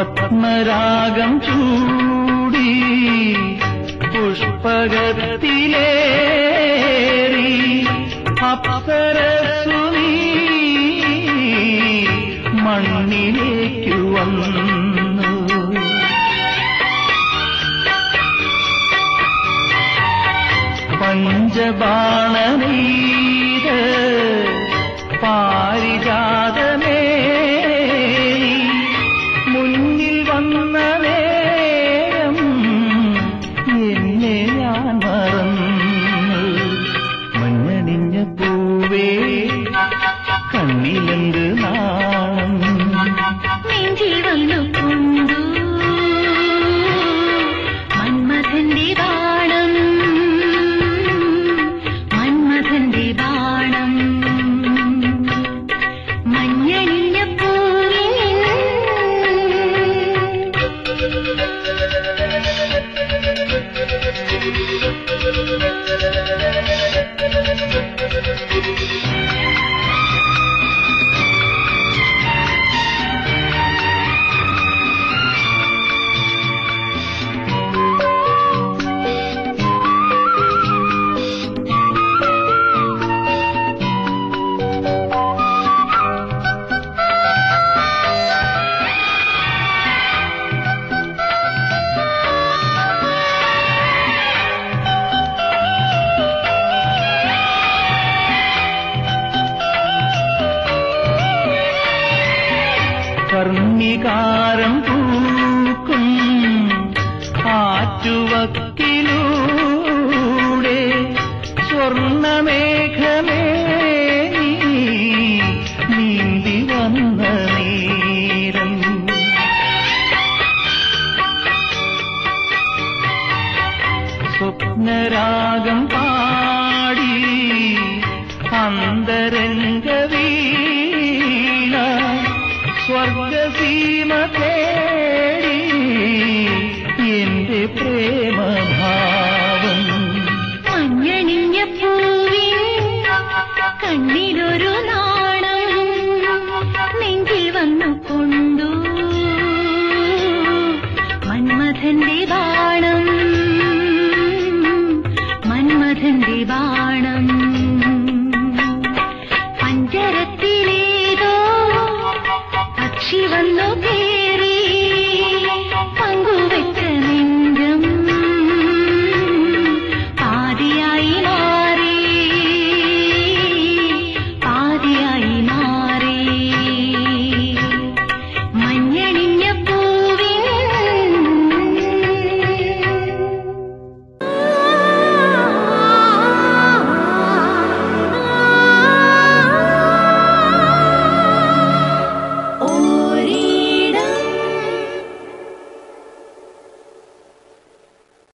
പത്മരാഗം ചൂടി പുഷ്പകത്തിലേറി അപ്സരസു നീ മണ്ണിലേക്കു വന്നു. പഞ്ചബാണനീത് കണ്ണിലെന്ത് നാളം നെഞ്ചിൽ വന്നു കൊണ്ടു മന്മഥന്റെ ബാണം. മന്മഥന്റെ ബാണം. മഞ്ഞണിഞ്ഞ പൂവിൽ കർണികാരം പൂക്കും ആറ്റുവക്കിലൂടെ സ്വർണമേഘമേ നീന്തി വന്ന നേരം. സ്വപ്നരാഗം പാടി അന്തരംഗ സ്വർഗസീമ തേടി എന്റെ പ്രേമഭാവം. മഞ്ഞണിഞ്ഞ പൂവിൽ കണ്ണിലൊരു നാണം